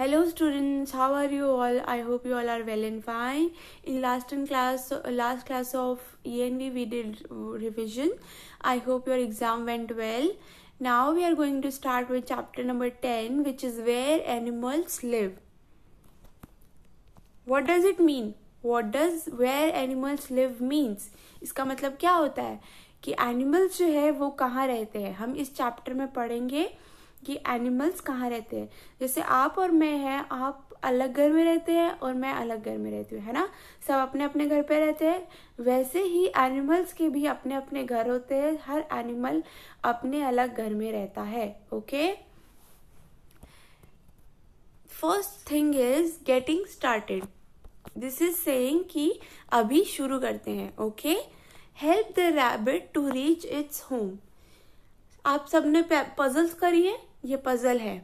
Hello students, how are you all? I hope you all are well and fine. In last in class, last class of ENV we did revision. I hope your exam went well. Now we are going to start with chapter number 10 which is where animals live. What does it mean? What does where animals live means? इसका मतलब क्या होता है कि animals जो है वो कहाँ रहते हैं हम इस चैप्टर में पढ़ेंगे कि एनिमल्स कहाँ रहते हैं? जैसे आप और मैं हैं, आप अलग घर में रहते हैं और मैं अलग घर में रहती हूँ, है ना? सब अपने अपने घर पे रहते हैं। वैसे ही एनिमल्स के भी अपने अपने घर होते हैं। हर एनिमल अपने अलग घर में रहता है okay first thing is getting started this is saying कि अभी शुरू करते हैं okay help the rabbit to reach its home आप सबने पजल्स करिए ये पजल है।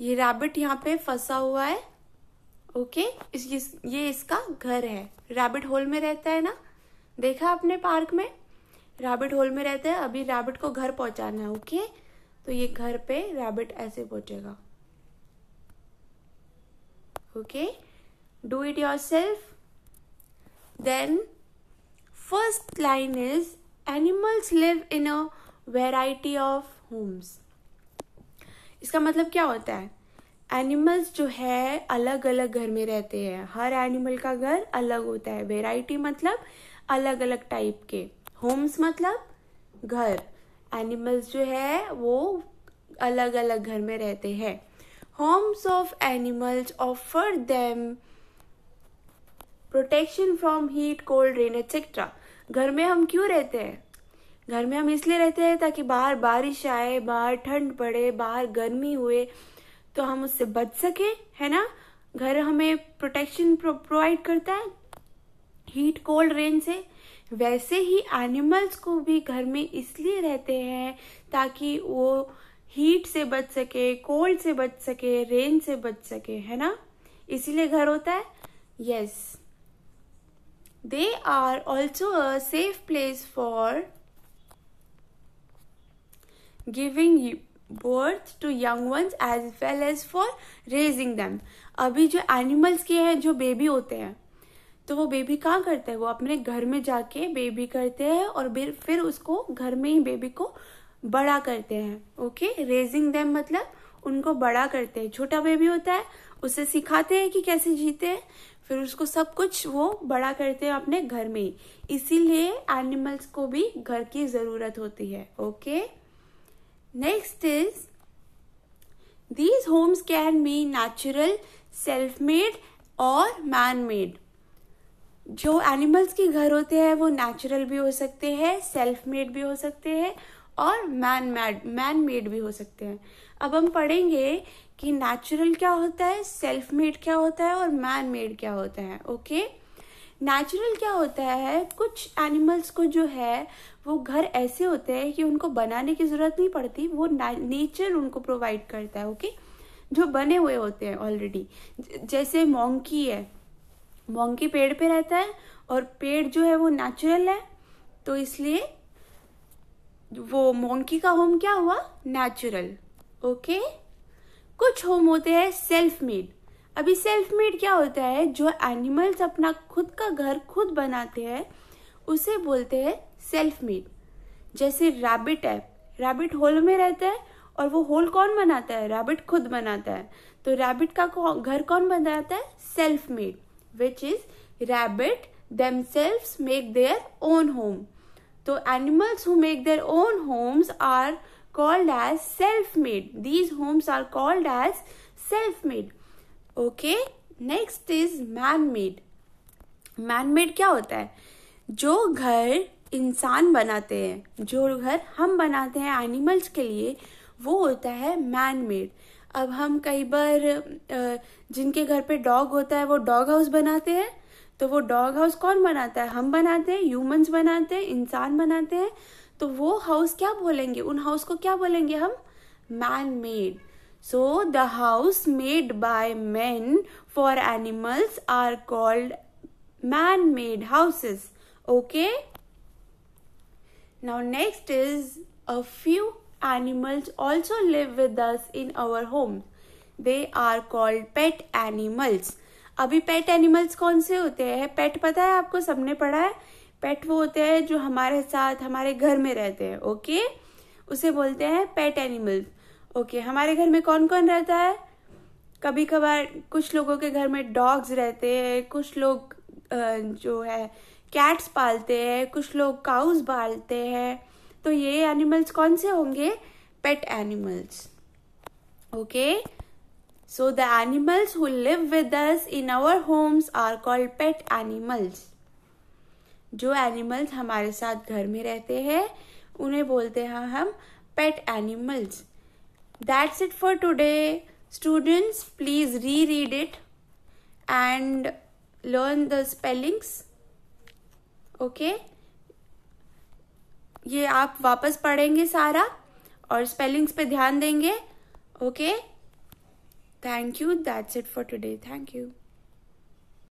ये रैबिट यहाँ पे फंसा हुआ है। ओके इस, ये इसका घर है। रैबिट होल में रहता है ना? देखा आपने पार्क में? रैबिट होल में रहता है। अभी रैबिट को घर पहुंचाना है ओके तो ये घर पे रैबिट ऐसे पहुंचेगा। Okay do it yourself then first line is animals live in a variety of homes इसका मतलब क्या होता है? एनिमल्स जो है अलग अलग घर में रहते हैं। हर एनिमल का घर अलग होता है। वेराइटी मतलब अलग अलग टाइप के। होम्स मतलब घर। एनिमल्स जो है, वो अलग अलग घर में रहते हैं। Homes of animals offer them protection from heat cold rain etcetera घर में हम क्यों रहते हैं? घर में हम इसलिए रहते हैं ताकि बाहर बारिश आए, बाहर ठंड पड़े, बाहर गर्मी हुए तो हम उससे बच सके, है ना? घर हमें प्रोटेक्शन प्रोवाइड करता है हीट कोल्ड रेन से। वैसे ही एनिमल्स को भी घर में इसलिए रहते हैं ताकि वो हीट से बच सके कोल्ड से बच सके रेन से बच सके, है ना? इसीलिए घर होता है। Yes they are also a safe place for giving birth to young ones as well as for raising them अभी जो एनिमल्स के हैं, जो बेबी होते हैं तो वो बेबी कहाँ करते हैं? वो अपने घर में जाके बेबी करते हैं और फिर उसको घर में ही बेबी को बड़ा करते हैं। ओके रेजिंग दैम मतलब उनको बड़ा करते हैं। छोटा बेबी होता है, उसे सिखाते हैं कि कैसे जीते हैं, फिर उसको सब कुछ वो बड़ा करते हैं अपने घर में ही। इसीलिए एनिमल्स को भी घर की ज़रूरत होती है। Okay? Next is these homes can be natural, self-made और man-made. जो एनिमल्स के घर होते हैं वो नेचुरल भी हो सकते हैं सेल्फ मेड भी हो सकते हैं और मैन मेड मैन मेड भी हो सकते हैं अब हम पढ़ेंगे कि नेचुरल क्या होता है सेल्फ मेड क्या होता है और मैन मेड क्या होता है ओके okay? नेचुरल क्या होता है? कुछ एनिमल्स को जो है, वो घर ऐसे होते हैं कि उनको बनाने की ज़रूरत नहीं पड़ती, वो नेचर उनको प्रोवाइड करता है ओके जो बने हुए होते हैं ऑलरेडी जैसे मोंकी है। मोंकी पेड़ पे रहता है और पेड़ जो है वो नेचुरल है तो इसलिए वो मोंकी का होम क्या हुआ? नेचुरल ओके कुछ होम होते हैं सेल्फ मेड अभी सेल्फ मेड क्या होता है? जो एनिमल्स अपना खुद का घर खुद बनाते हैं, उसे बोलते हैं सेल्फ मेड जैसे रैबिट है। रैबिट होल में रहता है और वो होल कौन बनाता है? रैबिट खुद बनाता है। तो रैबिट का घर कौन बनाता है? Self made which is rabbit them self make their own home तो animals who make their own homes are called as self made these homes are called as self made okay next is man made man made क्या होता है? जो घर इंसान बनाते हैं, जो घर हम बनाते हैं एनिमल्स के लिए, वो होता है मैन मेड अब हम कई बार जिनके घर पे डॉग होता है, वो डॉग हाउस बनाते हैं तो वो डॉग हाउस कौन बनाता है? हम बनाते हैं ह्यूमंस बनाते हैं, इंसान बनाते हैं तो वो हाउस क्या बोलेंगे? उन हाउस को क्या बोलेंगे हम? Man made so the house made by man for animals are called man made houses okay now next is a few animals also live with in our home they are called pet animals अभी pet animals कौन से होते हैं? पेट पता है आपको? सबने पढ़ा है? पेट वो होते हैं जो हमारे साथ, हमारे घर में रहते हैं ओके उसे बोलते हैं पेट एनिमल्स ओके okay, हमारे घर में कौन कौन रहता है? कभी कभार कुछ लोगों के घर में डॉग्स रहते हैं कुछ लोग जो है कैट्स पालते हैं कुछ लोग काउस पालते हैं। तो ये एनिमल्स कौन से होंगे? Pet animals okay so the animals who live with us in our homes are called pet animals जो एनिमल्स हमारे साथ घर में रहते हैं उन्हें बोलते हैं हम pet animals it for today students please reread it and learn the spellings okay ये आप वापस पढ़ेंगे सारा और स्पेलिंग्स पे ध्यान देंगे. Okay thank you that's it for today thank you